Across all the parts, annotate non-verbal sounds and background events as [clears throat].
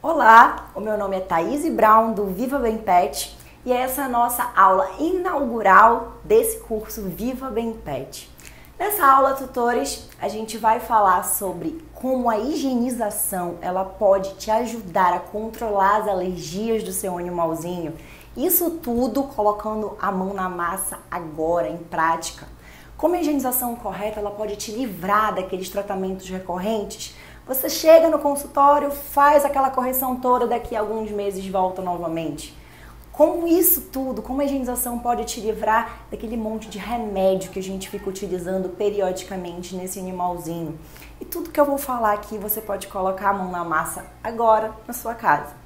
Olá, o meu nome é Thaís Brown do Viva Bem Pet e essa é a nossa aula inaugural desse curso Viva Bem Pet. Nessa aula, tutores, a gente vai falar sobre como a higienização ela pode te ajudar a controlar as alergias do seu animalzinho. Isso tudo colocando a mão na massa agora, em prática. Como a higienização correta ela pode te livrar daqueles tratamentos recorrentes você chega no consultório, faz aquela correção toda, daqui a alguns meses volta novamente. Como isso tudo, como a higienização pode te livrar daquele monte de remédio que a gente fica utilizando periodicamente nesse animalzinho. E tudo que eu vou falar aqui você pode colocar a mão na massa agora na sua casa.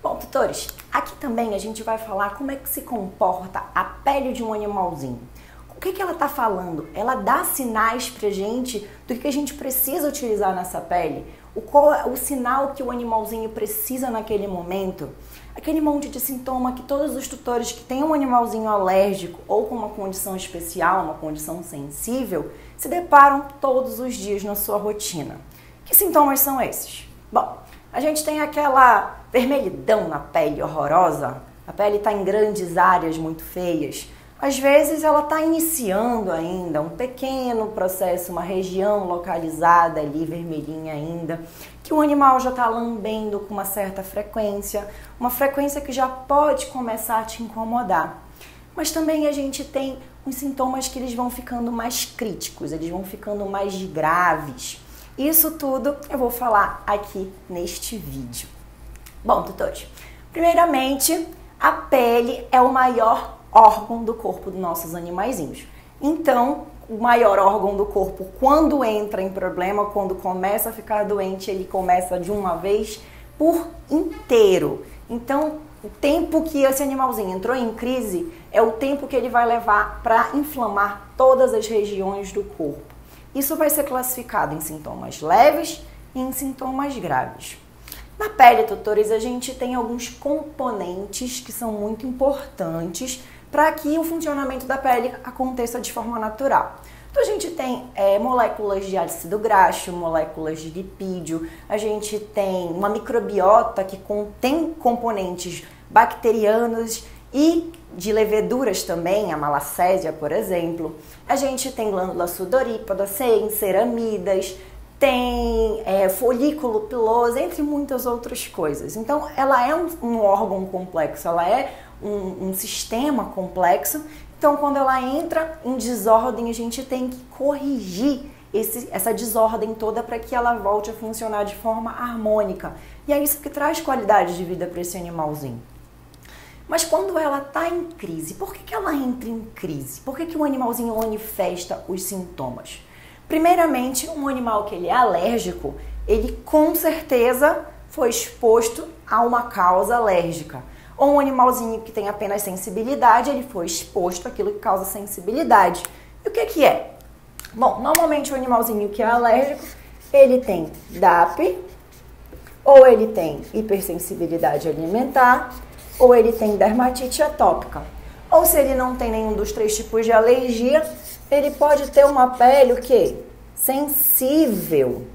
Bom, tutores, aqui também a gente vai falar como é que se comporta a pele de um animalzinho. O que, que ela está falando? Ela dá sinais para gente do que a gente precisa utilizar nessa pele. O, qual, o sinal que o animalzinho precisa naquele momento. Aquele monte de sintoma que todos os tutores que têm um animalzinho alérgico ou com uma condição especial, uma condição sensível, se deparam todos os dias na sua rotina. Que sintomas são esses? Bom, a gente tem aquela vermelhidão na pele horrorosa, a pele está em grandes áreas muito feias às vezes ela está iniciando ainda um pequeno processo, uma região localizada ali, vermelhinha ainda, que o animal já está lambendo com uma certa frequência, uma frequência que já pode começar a te incomodar. Mas também a gente tem os sintomas que eles vão ficando mais críticos, eles vão ficando mais graves. Isso tudo eu vou falar aqui neste vídeo. Bom, tutores, primeiramente, a pele é o maior órgão do corpo dos nossos animaizinhos. Então, o maior órgão do corpo, quando entra em problema, quando começa a ficar doente, ele começa de uma vez por inteiro. Então, o tempo que esse animalzinho entrou em crise é o tempo que ele vai levar para inflamar todas as regiões do corpo. Isso vai ser classificado em sintomas leves e em sintomas graves. Na pele, tutores, a gente tem alguns componentes que são muito importantes para que o funcionamento da pele aconteça de forma natural. Então a gente tem é, moléculas de ácido graxo, moléculas de lipídio, a gente tem uma microbiota que contém componentes bacterianos e de leveduras também, a malacésia, por exemplo. A gente tem glândula sudorípada, tem ceramidas, tem é, folículo piloso, entre muitas outras coisas. Então, ela é um, um órgão complexo, ela é um, um sistema complexo. Então, quando ela entra em desordem, a gente tem que corrigir esse, essa desordem toda para que ela volte a funcionar de forma harmônica. E é isso que traz qualidade de vida para esse animalzinho. Mas quando ela está em crise, por que, que ela entra em crise? Por que, que o animalzinho manifesta os sintomas? Primeiramente, um animal que ele é alérgico, ele com certeza foi exposto a uma causa alérgica ou um animalzinho que tem apenas sensibilidade, ele foi exposto àquilo que causa sensibilidade. E o que, que é? Bom, normalmente o animalzinho que é alérgico, ele tem DAP, ou ele tem hipersensibilidade alimentar, ou ele tem dermatite atópica. Ou se ele não tem nenhum dos três tipos de alergia, ele pode ter uma pele o quê? Sensível,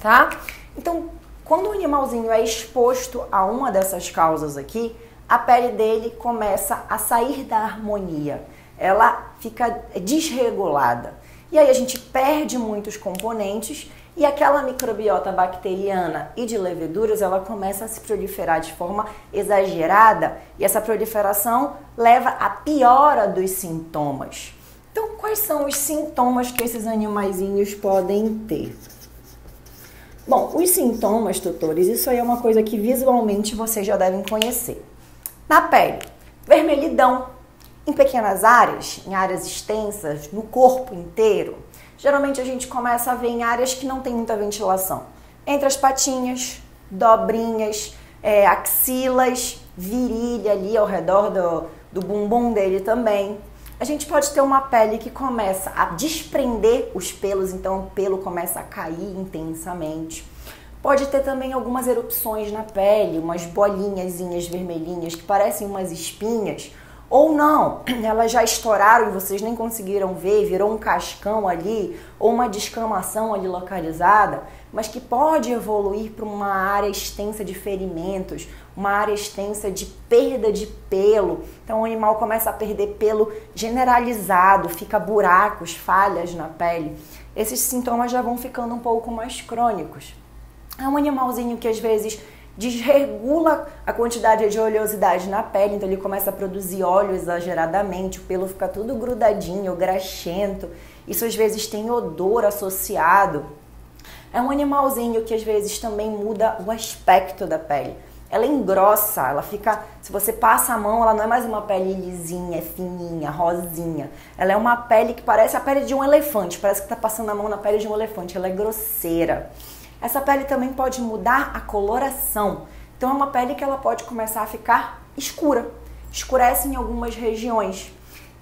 tá? Então, quando o animalzinho é exposto a uma dessas causas aqui, a pele dele começa a sair da harmonia, ela fica desregulada. E aí a gente perde muitos componentes e aquela microbiota bacteriana e de leveduras ela começa a se proliferar de forma exagerada e essa proliferação leva à piora dos sintomas. Então, quais são os sintomas que esses animaizinhos podem ter? Bom, os sintomas, tutores, isso aí é uma coisa que visualmente vocês já devem conhecer. Na pele, vermelhidão em pequenas áreas, em áreas extensas, no corpo inteiro. Geralmente a gente começa a ver em áreas que não tem muita ventilação. Entre as patinhas, dobrinhas, é, axilas, virilha ali ao redor do, do bumbum dele também a gente pode ter uma pele que começa a desprender os pelos, então o pelo começa a cair intensamente. Pode ter também algumas erupções na pele, umas bolinhas vermelhinhas que parecem umas espinhas, Ou não, [clears throat] elas já estouraram e vocês nem conseguiram ver, virou um cascão ali, ou uma descamação ali localizada, mas que pode evoluir para uma área extensa de ferimentos, uma área extensa de perda de pelo. Então o animal começa a perder pelo generalizado, fica buracos, falhas na pele. Esses sintomas já vão ficando um pouco mais crônicos. É um animalzinho que às vezes desregula a quantidade de oleosidade na pele, então ele começa a produzir óleo exageradamente, o pelo fica tudo grudadinho, graxento. Isso às vezes tem odor associado. É um animalzinho que às vezes também muda o aspecto da pele. Ela engrossa, ela fica. Se você passa a mão, ela não é mais uma pele lisinha, fininha, rosinha. Ela é uma pele que parece a pele de um elefante. Parece que está passando a mão na pele de um elefante. Ela é grosseira. Essa pele também pode mudar a coloração. Então é uma pele que ela pode começar a ficar escura, escurece em algumas regiões.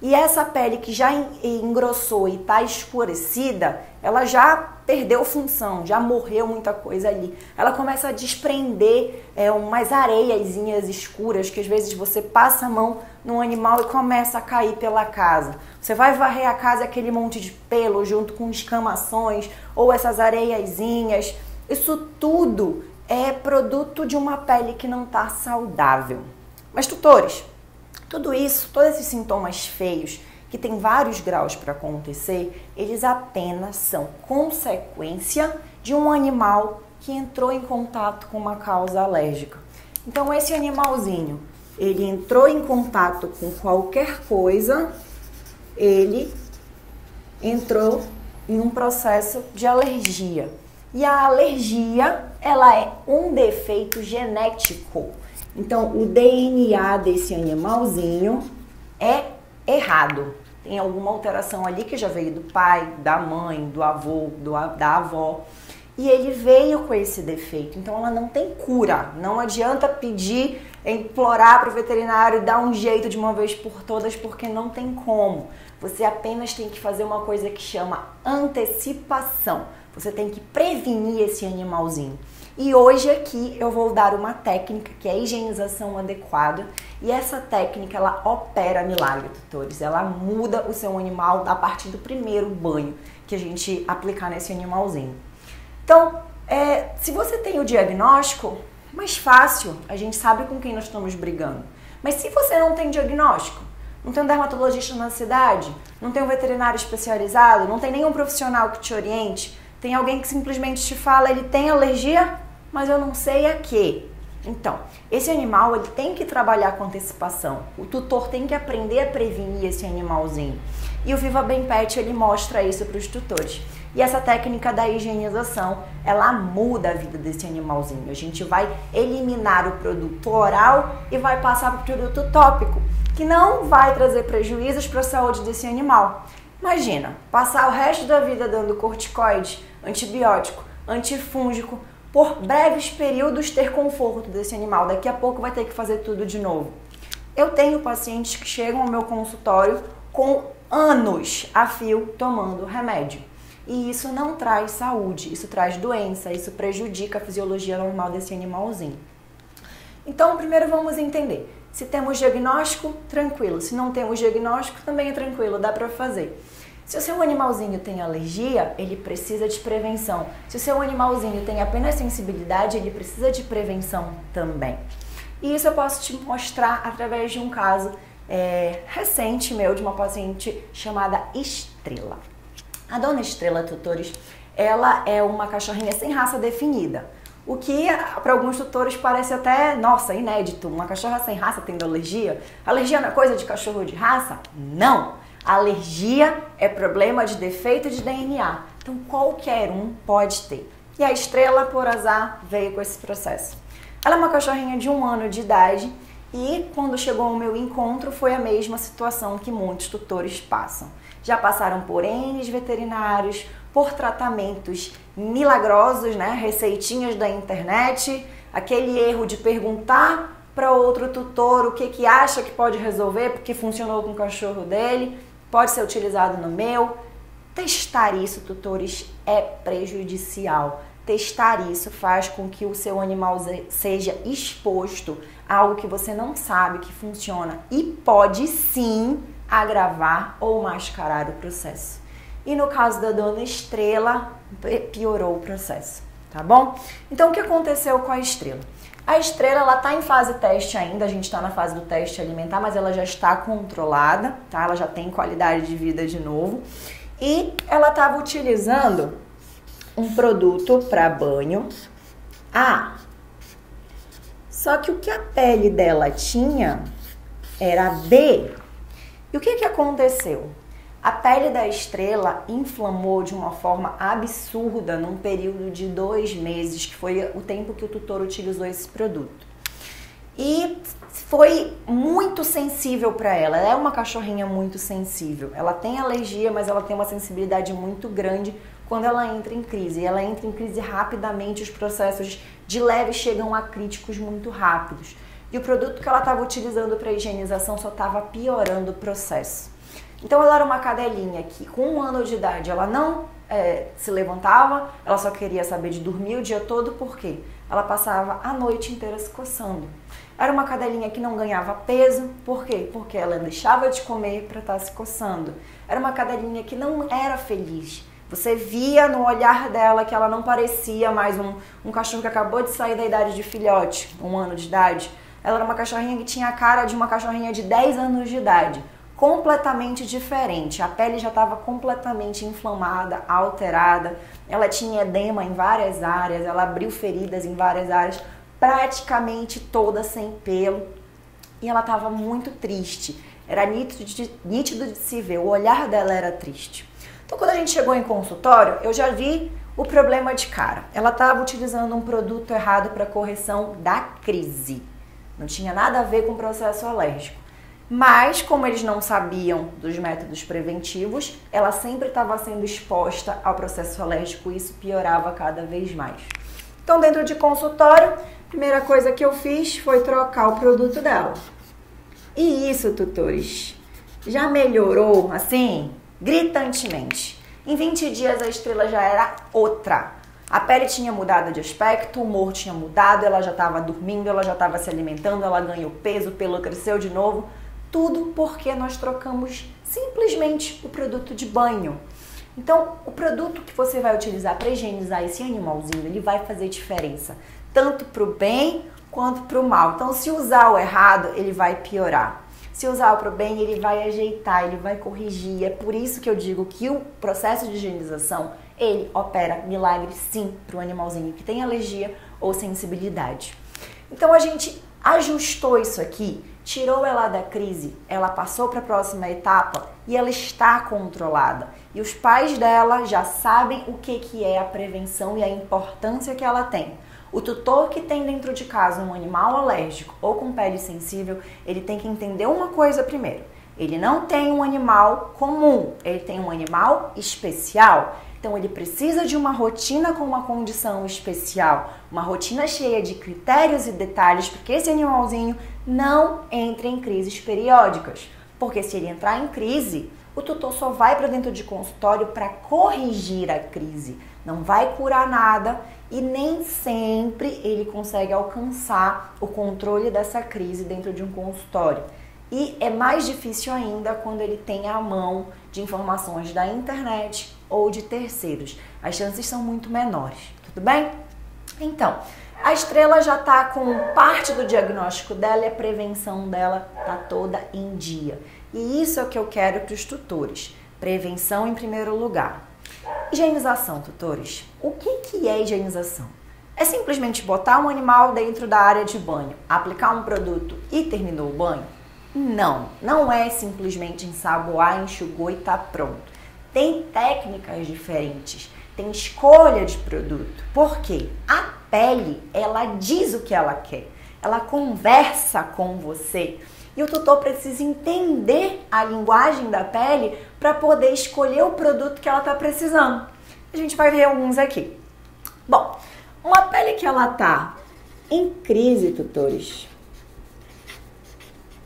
E essa pele que já engrossou e está escurecida, ela já perdeu função, já morreu muita coisa ali. Ela começa a desprender é, umas areiazinhas escuras que às vezes você passa a mão num animal e começa a cair pela casa. Você vai varrer a casa aquele monte de pelo junto com escamações ou essas areiazinhas isso tudo é produto de uma pele que não está saudável. Mas, tutores, tudo isso, todos esses sintomas feios, que tem vários graus para acontecer, eles apenas são consequência de um animal que entrou em contato com uma causa alérgica. Então, esse animalzinho, ele entrou em contato com qualquer coisa, ele entrou em um processo de alergia. E a alergia, ela é um defeito genético. Então, o DNA desse animalzinho é errado. Tem alguma alteração ali que já veio do pai, da mãe, do avô, do, da avó. E ele veio com esse defeito. Então, ela não tem cura. Não adianta pedir, implorar para o veterinário dar um jeito de uma vez por todas, porque não tem como. Você apenas tem que fazer uma coisa que chama antecipação. Você tem que prevenir esse animalzinho. E hoje aqui eu vou dar uma técnica que é a higienização adequada. E essa técnica ela opera milagre, tutores. Ela muda o seu animal a partir do primeiro banho que a gente aplicar nesse animalzinho. Então, é, se você tem o diagnóstico, mais fácil, a gente sabe com quem nós estamos brigando. Mas se você não tem diagnóstico, não tem um dermatologista na cidade, não tem um veterinário especializado, não tem nenhum profissional que te oriente, tem alguém que simplesmente te fala, ele tem alergia, mas eu não sei a que. Então, esse animal ele tem que trabalhar com antecipação. O tutor tem que aprender a prevenir esse animalzinho. E o Viva Bem Pet ele mostra isso para os tutores. E essa técnica da higienização, ela muda a vida desse animalzinho. A gente vai eliminar o produto oral e vai passar para o produto tópico, que não vai trazer prejuízos para a saúde desse animal. Imagina, passar o resto da vida dando corticoide, antibiótico, antifúngico, por breves períodos ter conforto desse animal. Daqui a pouco vai ter que fazer tudo de novo. Eu tenho pacientes que chegam ao meu consultório com anos a fio tomando remédio. E isso não traz saúde, isso traz doença, isso prejudica a fisiologia normal desse animalzinho. Então, primeiro vamos entender. Se temos diagnóstico, tranquilo. Se não temos diagnóstico, também é tranquilo, dá para fazer. Se o seu animalzinho tem alergia, ele precisa de prevenção. Se o seu animalzinho tem apenas sensibilidade, ele precisa de prevenção também. E isso eu posso te mostrar através de um caso é, recente meu de uma paciente chamada Estrela. A dona Estrela Tutores, ela é uma cachorrinha sem raça definida. O que para alguns tutores parece até, nossa, inédito. Uma cachorra sem raça tendo alergia? Alergia não é coisa de cachorro de raça? Não! Alergia é problema de defeito de DNA. Então qualquer um pode ter. E a estrela, por azar, veio com esse processo. Ela é uma cachorrinha de um ano de idade e quando chegou ao meu encontro foi a mesma situação que muitos tutores passam. Já passaram por N veterinários, por tratamentos milagrosos, né? Receitinhas da internet, aquele erro de perguntar para outro tutor o que, que acha que pode resolver porque funcionou com o cachorro dele, pode ser utilizado no meu. Testar isso, tutores, é prejudicial. testar isso faz com que o seu animal seja exposto a algo que você não sabe que funciona e pode sim agravar ou mascarar o processo. E no caso da dona Estrela, piorou o processo, tá bom? Então o que aconteceu com a Estrela? A Estrela ela tá em fase teste ainda, a gente está na fase do teste alimentar, mas ela já está controlada, tá? Ela já tem qualidade de vida de novo. E ela estava utilizando um produto para banho. Ah, só que o que a pele dela tinha era B. E o que, que aconteceu? A pele da estrela inflamou de uma forma absurda num período de dois meses, que foi o tempo que o tutor utilizou esse produto. E foi muito sensível para ela. Ela é uma cachorrinha muito sensível. Ela tem alergia, mas ela tem uma sensibilidade muito grande quando ela entra em crise. E ela entra em crise rapidamente, os processos de leve chegam a críticos muito rápidos. E o produto que ela estava utilizando para higienização só estava piorando o processo. Então ela era uma cadelinha que com um ano de idade ela não é, se levantava, ela só queria saber de dormir o dia todo, por quê? Ela passava a noite inteira se coçando. Era uma cadelinha que não ganhava peso, por quê? Porque ela deixava de comer para estar tá se coçando. Era uma cadelinha que não era feliz. Você via no olhar dela que ela não parecia mais um, um cachorro que acabou de sair da idade de filhote, um ano de idade. Ela era uma cachorrinha que tinha a cara de uma cachorrinha de 10 anos de idade, completamente diferente. A pele já estava completamente inflamada, alterada. Ela tinha edema em várias áreas, ela abriu feridas em várias áreas, praticamente toda sem pelo. E ela estava muito triste. Era nítido de, nítido de se ver, o olhar dela era triste. Então, quando a gente chegou em consultório, eu já vi o problema de cara. Ela estava utilizando um produto errado para correção da crise. Não tinha nada a ver com o processo alérgico. Mas, como eles não sabiam dos métodos preventivos, ela sempre estava sendo exposta ao processo alérgico e isso piorava cada vez mais. Então, dentro de consultório, a primeira coisa que eu fiz foi trocar o produto dela. E isso, tutores, já melhorou assim gritantemente. Em 20 dias a estrela já era outra. A pele tinha mudado de aspecto, o humor tinha mudado, ela já estava dormindo, ela já estava se alimentando, ela ganhou peso, o pelo cresceu de novo. Tudo porque nós trocamos simplesmente o produto de banho. Então, o produto que você vai utilizar para higienizar esse animalzinho, ele vai fazer diferença, tanto para o bem quanto para o mal. Então, se usar o errado, ele vai piorar. Se usar para o bem, ele vai ajeitar, ele vai corrigir. É por isso que eu digo que o processo de higienização, ele opera milagre sim para o animalzinho que tem alergia ou sensibilidade. Então a gente ajustou isso aqui, tirou ela da crise, ela passou para a próxima etapa e ela está controlada. E os pais dela já sabem o que, que é a prevenção e a importância que ela tem. O tutor que tem dentro de casa um animal alérgico ou com pele sensível, ele tem que entender uma coisa primeiro. Ele não tem um animal comum, ele tem um animal especial. Então ele precisa de uma rotina com uma condição especial, uma rotina cheia de critérios e detalhes, porque esse animalzinho não entre em crises periódicas. Porque se ele entrar em crise, o tutor só vai para dentro de consultório para corrigir a crise, não vai curar nada e nem sempre ele consegue alcançar o controle dessa crise dentro de um consultório. E é mais difícil ainda quando ele tem a mão de informações da internet ou de terceiros. As chances são muito menores, tudo bem? Então, a estrela já está com parte do diagnóstico dela e a prevenção dela está toda em dia. E isso é o que eu quero para os tutores. Prevenção em primeiro lugar. Higienização, tutores. O que, que é higienização? É simplesmente botar um animal dentro da área de banho, aplicar um produto e terminou o banho? Não, não é simplesmente ensaboar, enxugou e tá pronto. Tem técnicas diferentes, tem escolha de produto. Por quê? A pele, ela diz o que ela quer. Ela conversa com você. E o tutor precisa entender a linguagem da pele para poder escolher o produto que ela está precisando. A gente vai ver alguns aqui. Bom, uma pele que ela tá em crise, tutores,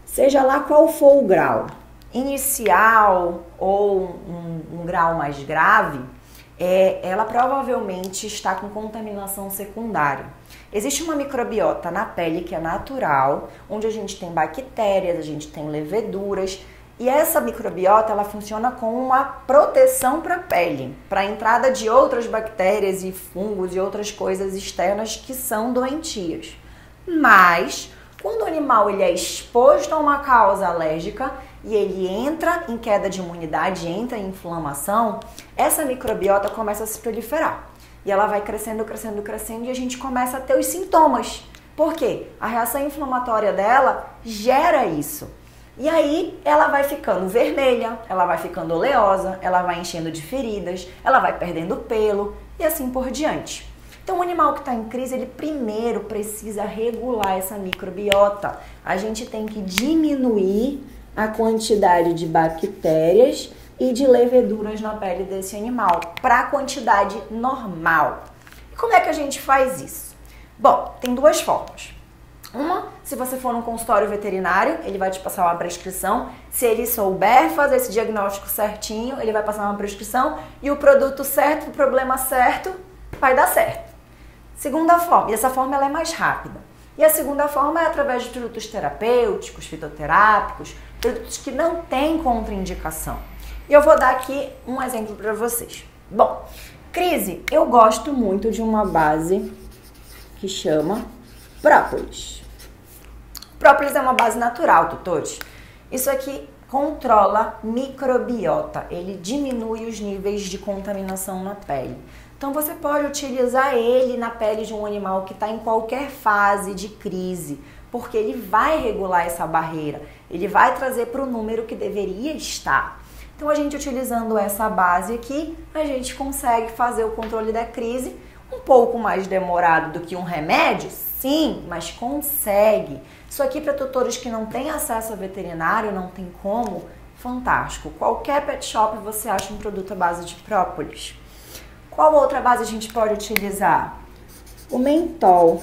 seja lá qual for o grau, inicial ou um, um grau mais grave, é, ela provavelmente está com contaminação secundária. Existe uma microbiota na pele que é natural, onde a gente tem bactérias, a gente tem leveduras, e essa microbiota ela funciona como uma proteção para a pele, para a entrada de outras bactérias e fungos e outras coisas externas que são doentias. Mas quando o animal ele é exposto a uma causa alérgica e ele entra em queda de imunidade, entra em inflamação, essa microbiota começa a se proliferar. E ela vai crescendo, crescendo, crescendo e a gente começa a ter os sintomas. Por quê? A reação inflamatória dela gera isso. E aí ela vai ficando vermelha, ela vai ficando oleosa, ela vai enchendo de feridas, ela vai perdendo pelo e assim por diante. Então, o animal que está em crise, ele primeiro precisa regular essa microbiota. A gente tem que diminuir a quantidade de bactérias e de leveduras na pele desse animal para a quantidade normal. E como é que a gente faz isso? Bom, tem duas formas. Uma, se você for num consultório veterinário, ele vai te passar uma prescrição. Se ele souber fazer esse diagnóstico certinho, ele vai passar uma prescrição e o produto certo, o problema certo, vai dar certo. Segunda forma, e essa forma ela é mais rápida. E a segunda forma é através de produtos terapêuticos, fitoterápicos, produtos que não têm contraindicação. E eu vou dar aqui um exemplo para vocês. Bom, crise, eu gosto muito de uma base que chama própolis. Própolis é uma base natural, tutores. Isso aqui controla microbiota, ele diminui os níveis de contaminação na pele. Então você pode utilizar ele na pele de um animal que está em qualquer fase de crise, porque ele vai regular essa barreira, ele vai trazer para o número que deveria estar. Então, a gente utilizando essa base aqui, a gente consegue fazer o controle da crise um pouco mais demorado do que um remédio? Sim, mas consegue. Isso aqui para tutores que não têm acesso a veterinário, não tem como, fantástico. Qualquer pet shop você acha um produto à base de própolis. Qual outra base a gente pode utilizar? O mentol.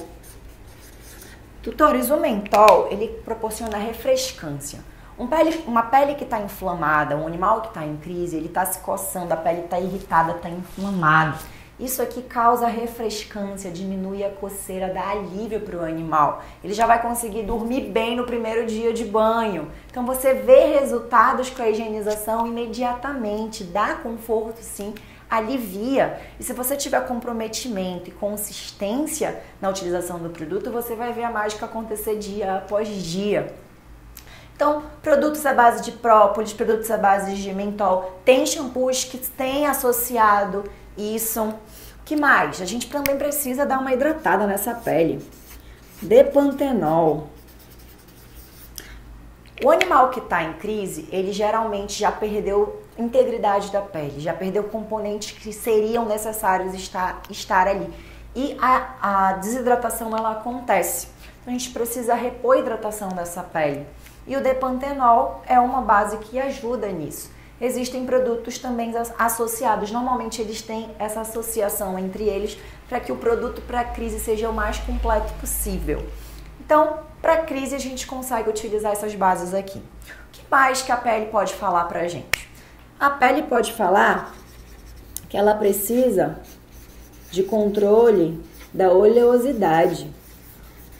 Tutores, o mentol, ele proporciona refrescância. Um pele, uma pele que está inflamada, um animal que está em crise, ele está se coçando, a pele está irritada, está inflamada. Isso aqui causa refrescância, diminui a coceira, dá alívio para o animal. Ele já vai conseguir dormir bem no primeiro dia de banho. Então você vê resultados com a higienização imediatamente, dá conforto sim, alivia. E se você tiver comprometimento e consistência na utilização do produto, você vai ver a mágica acontecer dia após dia. Então, produtos à base de própolis, produtos à base de mentol, tem shampoos que têm associado isso. que mais? A gente também precisa dar uma hidratada nessa pele. Depantenol. O animal que está em crise, ele geralmente já perdeu integridade da pele, já perdeu componentes que seriam necessários estar, estar ali. E a, a desidratação ela acontece. Então a gente precisa repor a hidratação dessa pele. E o Depantenol é uma base que ajuda nisso. Existem produtos também associados, normalmente eles têm essa associação entre eles para que o produto para crise seja o mais completo possível. Então, para crise a gente consegue utilizar essas bases aqui. O que mais que a pele pode falar para a gente? A pele pode falar que ela precisa de controle da oleosidade.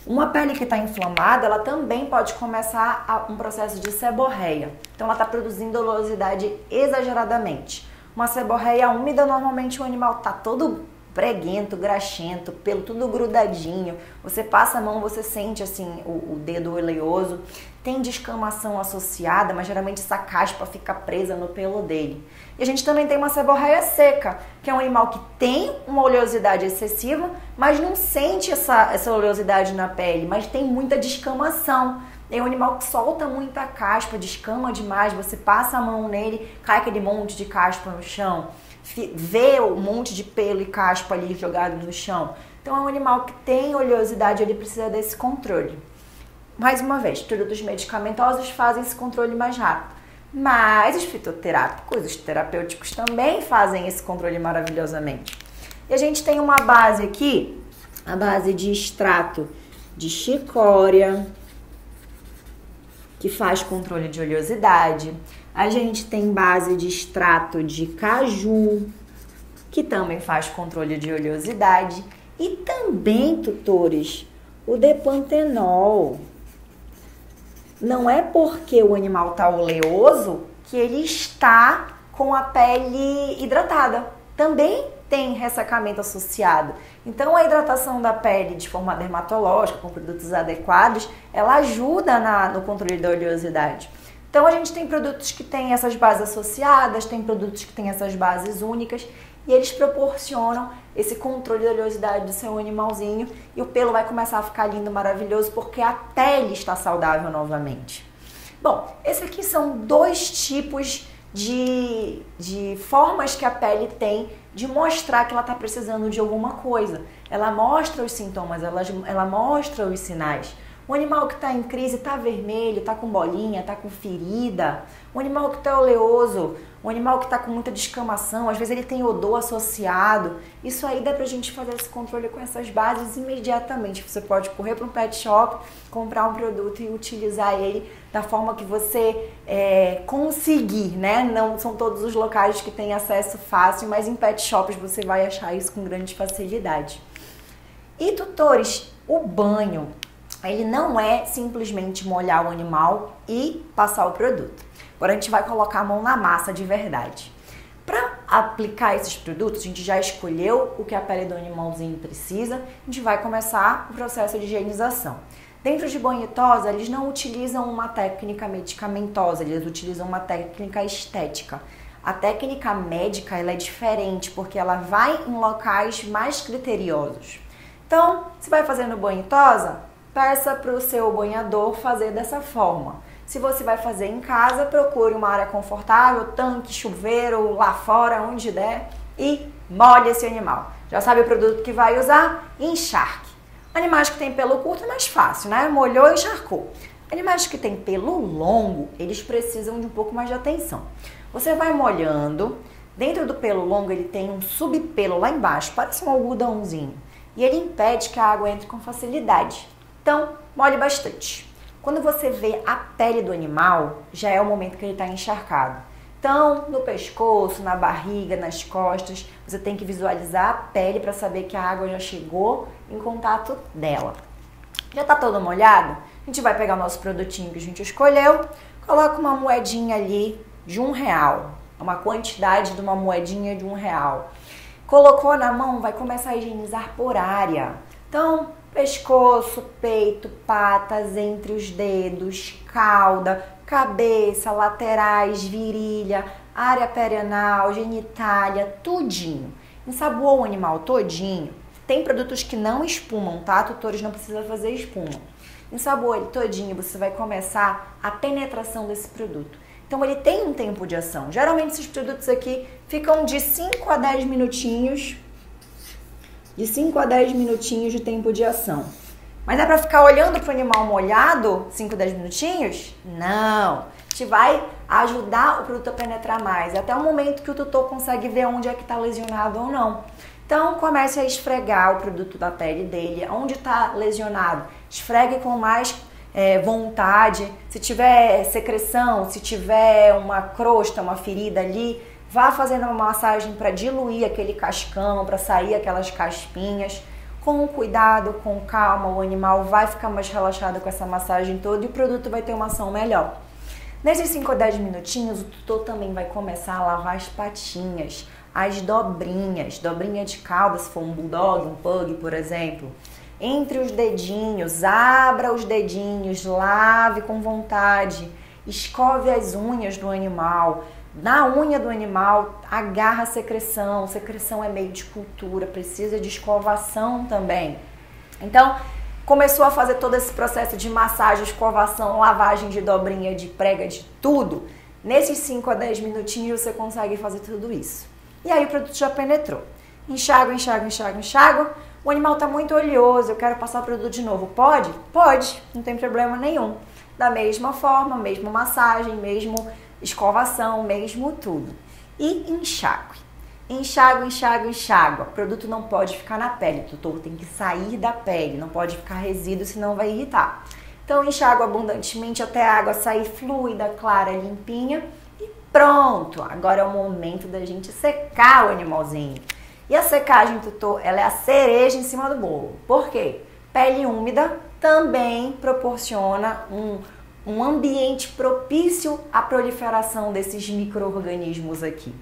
Uma pele que está inflamada, ela também pode começar um processo de seborreia. Então, ela está produzindo oleosidade exageradamente. Uma seborreia úmida, normalmente o animal está todo preguento, graxento, pelo tudo grudadinho. Você passa a mão, você sente assim o, o, dedo oleoso. Tem descamação associada, mas geralmente essa caspa fica presa no pelo dele. E a gente também tem uma seborreia seca, que é um animal que tem uma oleosidade excessiva, mas não sente essa, essa oleosidade na pele, mas tem muita descamação. É um animal que solta muita caspa, descama demais, você passa a mão nele, cai aquele monte de caspa no chão vê um monte de pelo e caspa ali jogado no chão. Então é um animal que tem oleosidade, ele precisa desse controle. Mais uma vez, produtos medicamentosos fazem esse controle mais rápido. Mas os fitoterápicos, os terapêuticos também fazem esse controle maravilhosamente. E a gente tem uma base aqui, a base de extrato de chicória, que faz controle de oleosidade. A gente tem base de extrato de caju, que também faz controle de oleosidade, e também, tutores, o depantenol. Não é porque o animal está oleoso que ele está com a pele hidratada. Também tem ressecamento associado. Então, a hidratação da pele de forma dermatológica, com produtos adequados, ela ajuda na, no controle da oleosidade. Então, a gente tem produtos que têm essas bases associadas, tem produtos que têm essas bases únicas e eles proporcionam esse controle da oleosidade do seu animalzinho e o pelo vai começar a ficar lindo, maravilhoso, porque a pele está saudável novamente. Bom, esses aqui são dois tipos de, de formas que a pele tem de mostrar que ela está precisando de alguma coisa. Ela mostra os sintomas, ela, ela mostra os sinais. O animal que está em crise está vermelho, está com bolinha, está com ferida. O animal que está oleoso, o animal que está com muita descamação, às vezes ele tem odor associado. Isso aí dá para a gente fazer esse controle com essas bases imediatamente. Você pode correr para um pet shop, comprar um produto e utilizar ele da forma que você é, conseguir, né? Não são todos os locais que têm acesso fácil, mas em pet shops você vai achar isso com grande facilidade. E tutores, o banho ele não é simplesmente molhar o animal e passar o produto. Agora a gente vai colocar a mão na massa de verdade. Para aplicar esses produtos, a gente já escolheu o que a pele do animalzinho precisa, a gente vai começar o processo de higienização. Dentro de banho tosa, eles não utilizam uma técnica medicamentosa, eles utilizam uma técnica estética. A técnica médica ela é diferente porque ela vai em locais mais criteriosos. Então, se vai fazer no banho tosa, peça para o seu banhador fazer dessa forma. Se você vai fazer em casa, procure uma área confortável, tanque, chuveiro, lá fora, onde der, e molhe esse animal. Já sabe o produto que vai usar? Encharque. Animais que têm pelo curto é mais fácil, né? Molhou e encharcou. Animais que têm pelo longo, eles precisam de um pouco mais de atenção. Você vai molhando, dentro do pelo longo ele tem um subpelo lá embaixo, parece um algodãozinho, e ele impede que a água entre com facilidade. Então, molhe bastante. Quando você vê a pele do animal, já é o momento que ele está encharcado. Então, no pescoço, na barriga, nas costas, você tem que visualizar a pele para saber que a água já chegou em contato dela. Já está todo molhado? A gente vai pegar o nosso produtinho que a gente escolheu, coloca uma moedinha ali de um real, uma quantidade de uma moedinha de um real. Colocou na mão, vai começar a higienizar por área. Então, pescoço, peito, patas entre os dedos, cauda, cabeça, laterais, virilha, área perianal, genitália, tudinho. Ensaboou o animal todinho. Tem produtos que não espumam, tá? Tutores não precisa fazer espuma. Ensaboou ele todinho, você vai começar a penetração desse produto. Então ele tem um tempo de ação. Geralmente esses produtos aqui ficam de 5 a 10 minutinhos de 5 a 10 minutinhos de tempo de ação. Mas é para ficar olhando para o animal molhado 5 a 10 minutinhos? Não. Te vai ajudar o produto a penetrar mais, até o momento que o tutor consegue ver onde é que está lesionado ou não. Então comece a esfregar o produto da pele dele, onde está lesionado. Esfregue com mais é, vontade. Se tiver secreção, se tiver uma crosta, uma ferida ali, Vá fazendo uma massagem para diluir aquele cascão, para sair aquelas caspinhas. Com cuidado, com calma, o animal vai ficar mais relaxado com essa massagem toda e o produto vai ter uma ação melhor. Nesses 5 ou 10 minutinhos, o tutor também vai começar a lavar as patinhas, as dobrinhas, dobrinha de cauda, se for um bulldog, um pug, por exemplo. Entre os dedinhos, abra os dedinhos, lave com vontade, escove as unhas do animal, na unha do animal, agarra a secreção. Secreção é meio de cultura, precisa de escovação também. Então, começou a fazer todo esse processo de massagem, escovação, lavagem de dobrinha, de prega, de tudo. Nesses 5 a 10 minutinhos você consegue fazer tudo isso. E aí o produto já penetrou. Enxágua, enxágua, enxágua, enxágua. O animal está muito oleoso, eu quero passar o produto de novo. Pode? Pode, não tem problema nenhum. Da mesma forma, mesma massagem, mesmo escovação mesmo, tudo. E enxágue. Enxágue, enxágue, enxágue. O produto não pode ficar na pele, tutor tem que sair da pele, não pode ficar resíduo, senão vai irritar. Então enxágue abundantemente até a água sair fluida, clara, limpinha e pronto. Agora é o momento da gente secar o animalzinho. E a secagem, tutor, ela é a cereja em cima do bolo. Por quê? Pele úmida também proporciona um, um ambiente propício à proliferação desses micro-organismos aqui.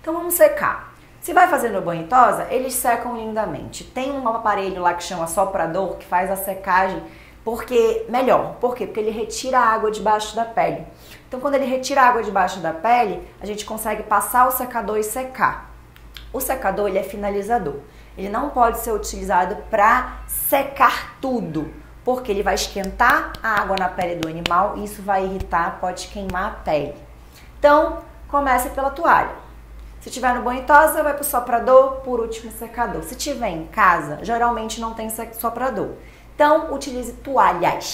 Então vamos secar. Se vai fazer no banho tosa, eles secam lindamente. Tem um aparelho lá que chama soprador que faz a secagem porque melhor. Por quê? Porque ele retira a água debaixo da pele. Então quando ele retira a água debaixo da pele, a gente consegue passar o secador e secar. O secador ele é finalizador. Ele não pode ser utilizado para secar tudo, porque ele vai esquentar a água na pele do animal e isso vai irritar, pode queimar a pele. Então, comece pela toalha. Se tiver no banho tosa, vai para o soprador, por último secador. Se tiver em casa, geralmente não tem soprador. Então, utilize toalhas.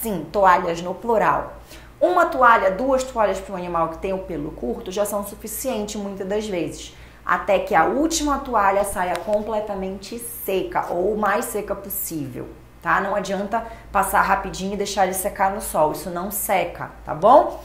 Sim, toalhas no plural. Uma toalha, duas toalhas para um animal que tem o pelo curto já são suficientes muitas das vezes, até que a última toalha saia completamente seca ou o mais seca possível, tá? Não adianta passar rapidinho e deixar ele secar no sol, isso não seca, tá bom?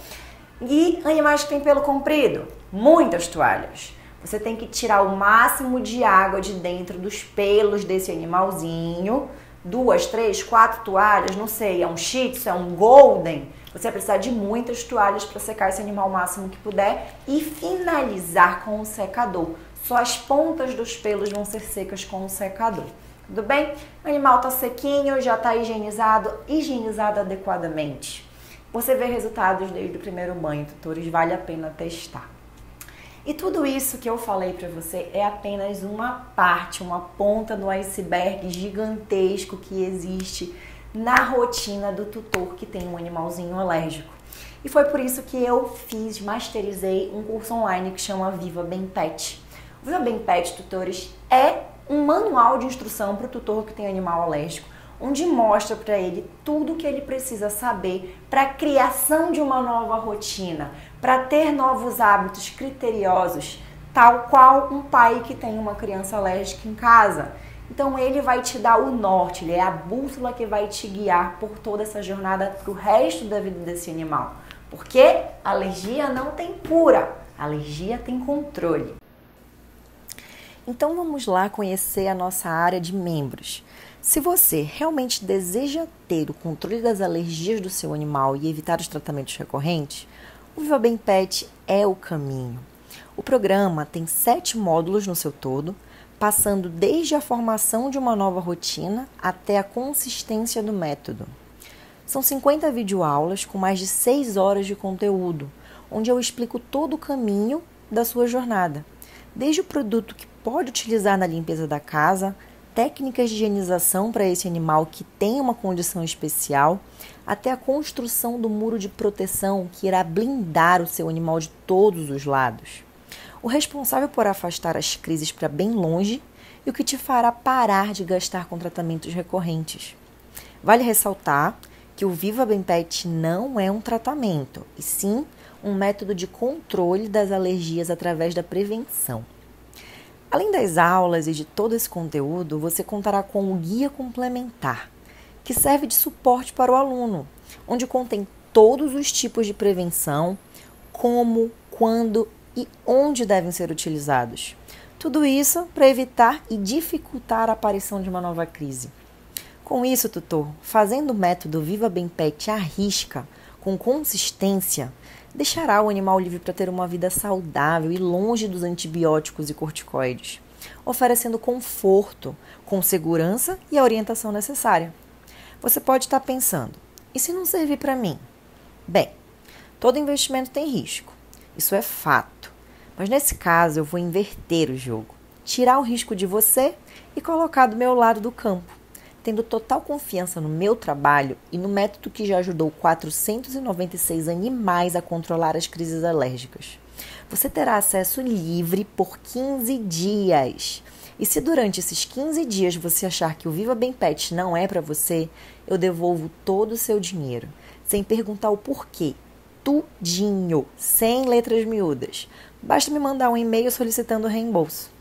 E animais que têm pelo comprido, muitas toalhas. Você tem que tirar o máximo de água de dentro dos pelos desse animalzinho. Duas, três, quatro toalhas, não sei, é um shih é um golden você vai precisar de muitas toalhas para secar esse animal o máximo que puder e finalizar com o secador. Só as pontas dos pelos vão ser secas com o secador. Tudo bem? O animal está sequinho, já está higienizado, higienizado adequadamente. Você vê resultados desde o primeiro banho, tutores, vale a pena testar. E tudo isso que eu falei para você é apenas uma parte, uma ponta do iceberg gigantesco que existe na rotina do tutor que tem um animalzinho alérgico. E foi por isso que eu fiz, masterizei um curso online que chama Viva Bem Pet. Viva Bem Pet Tutores é um manual de instrução para o tutor que tem animal alérgico, onde mostra para ele tudo o que ele precisa saber para a criação de uma nova rotina, para ter novos hábitos criteriosos, tal qual um pai que tem uma criança alérgica em casa. Então ele vai te dar o norte, ele é a bússola que vai te guiar por toda essa jornada para o resto da vida desse animal. Porque alergia não tem cura, alergia tem controle. Então vamos lá conhecer a nossa área de membros. Se você realmente deseja ter o controle das alergias do seu animal e evitar os tratamentos recorrentes, o Viva Bem Pet é o caminho. O programa tem sete módulos no seu todo, passando desde a formação de uma nova rotina até a consistência do método. São 50 videoaulas com mais de 6 horas de conteúdo, onde eu explico todo o caminho da sua jornada, desde o produto que pode utilizar na limpeza da casa, técnicas de higienização para esse animal que tem uma condição especial, até a construção do muro de proteção que irá blindar o seu animal de todos os lados o responsável por afastar as crises para bem longe e o que te fará parar de gastar com tratamentos recorrentes. Vale ressaltar que o Viva Bem Pet não é um tratamento, e sim um método de controle das alergias através da prevenção. Além das aulas e de todo esse conteúdo, você contará com um guia complementar, que serve de suporte para o aluno, onde contém todos os tipos de prevenção, como, quando e onde devem ser utilizados. Tudo isso para evitar e dificultar a aparição de uma nova crise. Com isso, tutor, fazendo o método Viva Bem Pet à risca, com consistência, deixará o animal livre para ter uma vida saudável e longe dos antibióticos e corticoides, oferecendo conforto, com segurança e a orientação necessária. Você pode estar pensando: e se não servir para mim? Bem, todo investimento tem risco. Isso é fato. Mas nesse caso eu vou inverter o jogo, tirar o risco de você e colocar do meu lado do campo, tendo total confiança no meu trabalho e no método que já ajudou 496 animais a controlar as crises alérgicas. Você terá acesso livre por 15 dias. E se durante esses 15 dias você achar que o Viva Bem Pet não é para você, eu devolvo todo o seu dinheiro, sem perguntar o porquê tudinho, sem letras miúdas. Basta me mandar um e-mail solicitando reembolso.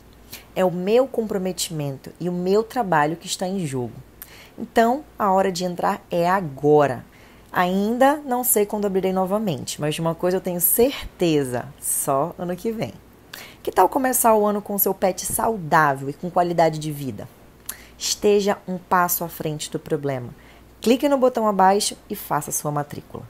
É o meu comprometimento e o meu trabalho que está em jogo. Então, a hora de entrar é agora. Ainda não sei quando abrirei novamente, mas de uma coisa eu tenho certeza: só ano que vem. Que tal começar o ano com seu pet saudável e com qualidade de vida? Esteja um passo à frente do problema. Clique no botão abaixo e faça sua matrícula.